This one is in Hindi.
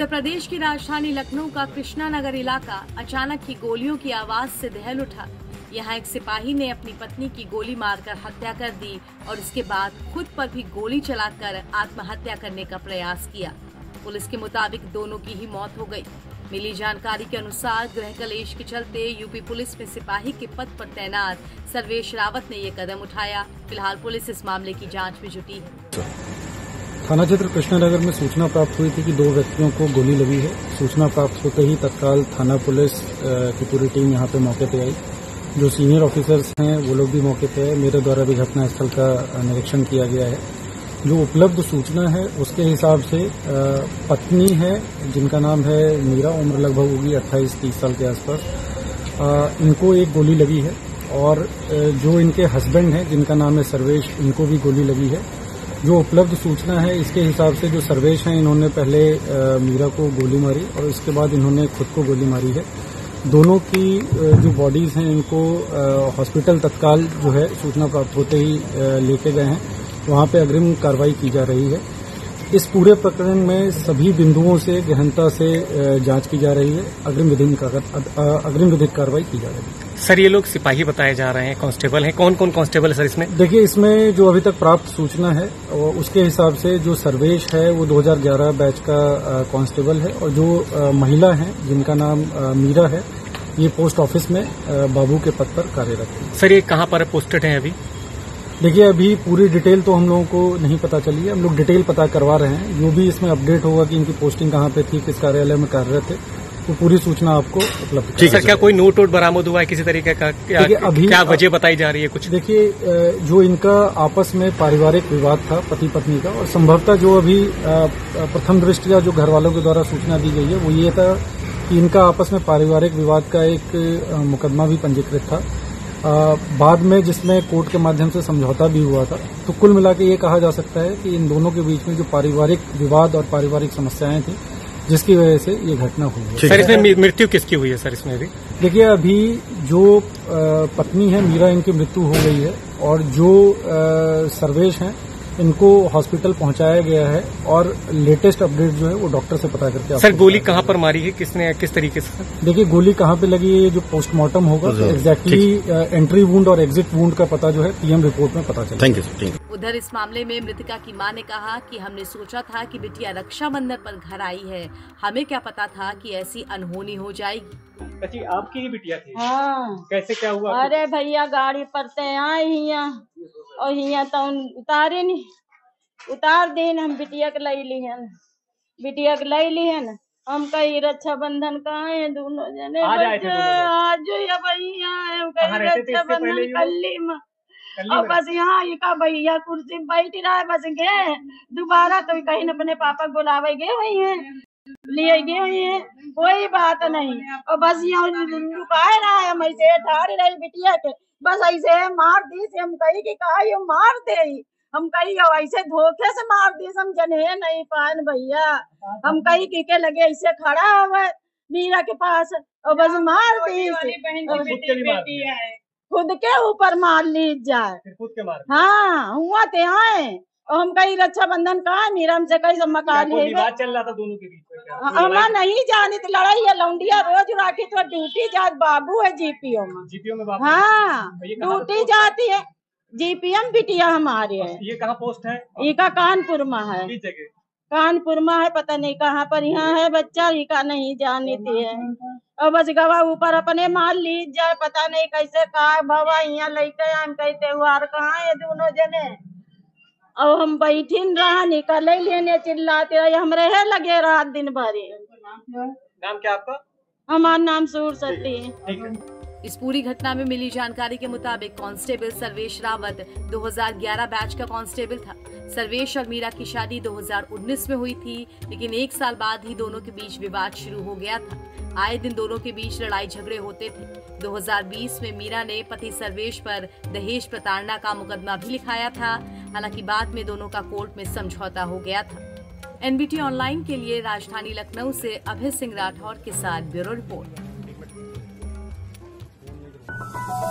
उत्तर प्रदेश की राजधानी लखनऊ का कृष्णा नगर इलाका अचानक ही गोलियों की आवाज़ से दहल उठा। यहाँ एक सिपाही ने अपनी पत्नी की गोली मारकर हत्या कर दी और इसके बाद खुद पर भी गोली चलाकर आत्महत्या करने का प्रयास किया। पुलिस के मुताबिक दोनों की ही मौत हो गई। मिली जानकारी के अनुसार गृह कलेश के चलते यूपी पुलिस में सिपाही के पद पर तैनात सर्वेश रावत ने ये कदम उठाया। फ़िलहाल पुलिस इस मामले की जाँच में जुटी है। थाना क्षेत्र कृष्णानगर में सूचना प्राप्त हुई थी कि दो व्यक्तियों को गोली लगी है। सूचना प्राप्त होते ही तत्काल थाना पुलिस की पूरी टीम यहाँ पे मौके पे आई। जो सीनियर ऑफिसर्स हैं, वो लोग भी मौके पे आए। मेरे द्वारा भी घटनास्थल का निरीक्षण किया गया है। जो उपलब्ध सूचना है, उसके हिसाब से पत्नी है, जिनका नाम है मीरा, उम्र लगभग होगी अट्ठाईस, तीस साल के आसपास। इनको एक गोली लगी है और जो इनके हस्बैंड हैं, जिनका नाम है सर्वेश, इनको भी गोली लगी है। जो उपलब्ध सूचना है, इसके हिसाब से जो सर्वेश हैं, इन्होंने पहले मीरा को गोली मारी और इसके बाद इन्होंने खुद को गोली मारी है। दोनों की जो बॉडीज हैं, इनको हॉस्पिटल तत्काल जो है, सूचना प्राप्त होते ही लेके गए हैं। वहाँ पे अग्रिम कार्रवाई की जा रही है। इस पूरे प्रकरण में सभी बिंदुओं से, गहनता से जाँच की जा रही है। अग्रिम विधिक अग्रिम विधिक कार्रवाई की जा रही है। सर ये लोग सिपाही बताए जा रहे हैं कांस्टेबल हैं। कौन कौन कांस्टेबल है सर इसमें? देखिए इसमें जो अभी तक प्राप्त सूचना है उसके हिसाब से जो सर्वेश है वो 2011 बैच का कांस्टेबल है और जो महिला है जिनका नाम मीरा है ये पोस्ट ऑफ़िस में बाबू के पद पर कार्यरत है। सर ये कहाँ पर पोस्टेड है अभी? देखिए अभी पूरी डिटेल तो हम लोगों को नहीं पता चली है। हम लोग डिटेल पता करवा रहे हैं। जो भी इसमें अपडेट होगा कि इनकी पोस्टिंग कहाँ पे थी किस कार्यालय में कार्यरत थे तो पूरी सूचना आपको उपलब्ध ठीक है। क्या कोई नोट वोट बरामद हुआ है? किसी तरीके का क्या, अभी क्या वजह बताई जा रही है कुछ? देखिए जो इनका आपस में पारिवारिक विवाद था पति पत्नी का और संभवतः जो अभी प्रथम दृष्टिया जो घर वालों के द्वारा सूचना दी गई है वो ये था कि इनका आपस में पारिवारिक विवाद का एक मुकदमा भी पंजीकृत था। आ, बाद में जिसमें कोर्ट के माध्यम से समझौता भी हुआ था तो कुल मिला ये कहा जा सकता है कि इन दोनों के बीच में जो पारिवारिक विवाद और पारिवारिक समस्याएँ थी जिसकी वजह से ये घटना हुई है। सर इसमें मृत्यु किसकी हुई है सर इसमें अभी? देखिए अभी जो पत्नी है मीरा इनकी मृत्यु हो गई है और जो सर्वेश हैं इनको हॉस्पिटल पहुँचाया गया है और लेटेस्ट अपडेट जो है वो डॉक्टर से पता करके सर गोली कहाँ पर मारी है? किसने किस तरीके से? देखिए गोली कहाँ पे लगी है जो पोस्टमार्टम होगा एग्जैक्टली एंट्री वूंड और एग्जिट वूंड का पता जो है पीएम रिपोर्ट में पता चलेगा थैंक यू थैंक उधर इस मामले में मृतका की माँ ने कहा कि हमने सोचा था कि बिटिया रक्षाबंधन पर घर आई है। हमें क्या पता था कि ऐसी अनहोनी हो जाएगी। अच्छी आपकी ही बिटिया थी? हाँ। कैसे क्या हुआ? अरे भैया गाड़ी पर ते आए हिया और हिया तो उतारे नहीं। उतार दिन हम बिटिया के लै लिहन बिटिया के लै लिहन हम कही रक्षा बंधन कहाँ है? दोनों जने आज भैया रक्षा बंधन कल्ली में। और बस। यहाँ का भैया कुर्सी बैठ रहा है बस गए दोबारा तो कहीं अपने पापा को बुलावे गए हुई है। लिए गए हुई है। कोई बात नहीं। और बस यहाँ रुकाए रहा है ऐसे ठाड़ रही बिटिया के। बस ऐसे मार दी से हम कही कि कहा ये मार दे। हम कही ऐसे धोखे से मार दी हम जने नहीं पान भैया। हम कही कि के लगे ऐसे खड़ा हुआ मीरा के पास और बस मार दी खुद के ऊपर मार ली जाए। खुद के मार हाँ हुआ थे आए और हम कही रक्षाबंधन कहा मीरा हमसे कही मकान है चल रहा था दोनों के बीच हम नहीं जानी तो लड़ाई है लौंडिया रोज राखी तो ड्यूटी जात बाबू है जीपीओ में। जीपीओ में बाबू? हाँ ड्यूटी जाती है। जीपीएम बिटिया हमारे है। ये कहाँ पोस्ट है? ये का कानपुर में है। कानपुर में है पता नहीं कहाँ पर। यहाँ है बच्चा ये का नहीं जानती है और बस गवा ऊपर अपने मार ली जाए पता नहीं कैसे कहा बाबा यहाँ लेके हम कहते हुआ कहाँ है? दोनों जने? और हम बैठिन रहा निकल लेने चिल्लाते रहे हम रहे लगे रात दिन भर नाम क्या आपका? हमारा नाम सूर सती। इस पूरी घटना में मिली जानकारी के मुताबिक कांस्टेबल सर्वेश रावत 2011 बैच का कांस्टेबल था। सर्वेश और मीरा की शादी 2019 में हुई थी, लेकिन एक साल बाद ही दोनों के बीच विवाद शुरू हो गया था। आए दिन दोनों के बीच लड़ाई झगड़े होते थे। 2020 में मीरा ने पति सर्वेश पर दहेज प्रताड़ना का मुकदमा भी लिखाया था। हालाँकि बाद में दोनों का कोर्ट में समझौता हो गया था। एनबीटी ऑनलाइन के लिए राजधानी लखनऊ से अभय सिंह राठौर के साथ ब्यूरो रिपोर्ट। Thank you.